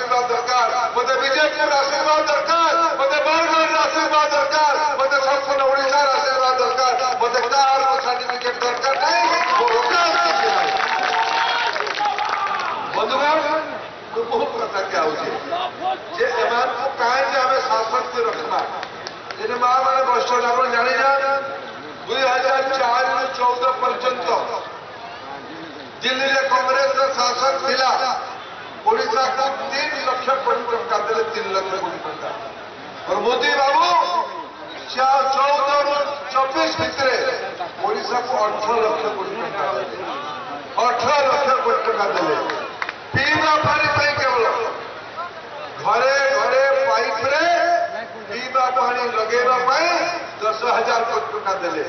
আশীর্বাদ দরকার মধ্যে বিজেপির আশীর্বাদ দরকার মধ্যে বারগড়ের আশীর্বাদ দরকার মধ্যে সম্পূর্ণ উড়িষ্যার আশীর্বাদ দরকার মধ্যে কার সার্টিফিকেট দরকার নেই বন্ধুগণ ମୁଁ ବହୁତ କଥା ଚାହୁଁଛି ଯେ କାହିଁକି ଆମେ ଶାସନରେ ରଖିବା ଆପଣ ଜାଣିଛା ଦୁଇ ହଜାର ଚାରିରୁ ଚଉଦ ପର୍ଯ୍ୟନ୍ତ ଦିଲ୍ଲୀରେ କଂଗ୍ରେସର ଶାସନ ଥିଲା ଓଡ଼ିଶାକୁ મોદીબાબુ ચૌદ ચોવીસ ଭିତରେ ଓଡ଼ିଶାକୁ ଅଠର ଲକ୍ଷ କୋଟି ଟଙ୍କା ଦେଲେ ଅଠର ଲକ୍ଷ କୋଟି ଟଙ୍କା ଦେଲେ ପିଇବା ପାଣି ପାଇଁ କେବଳ ଘରେ ଘରେ ପାଇପରେ ପିଇବା ପାଣି ଲଗେଇବା ପାଇଁ ଦଶ ହଜାର କୋଟି ଟଙ୍କା ଦେଲେ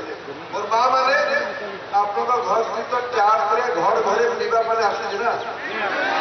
ମୋର ମା ମାନେ ଆପଣଙ୍କ ଘର ସ୍ଥିତ ଟ୍ୟାପରେ ଘର ଘରେ ପିଇବା ପାଣି ଆସୁଛି ନା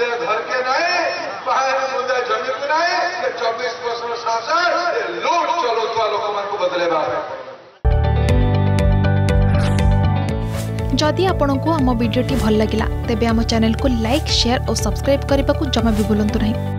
તે ઘર કે નહીં બહાર મુદ્દા જમીન के નહીં કે ચોવીસ વર્ષનો શાસન એ લૂંટ मान को बदले बाहर जदि आपण को आम भिडी भल लगा तेब आम चेल्क लाइक सेयार और सब्सक्राइब करने को जमा भी बुलां नहीं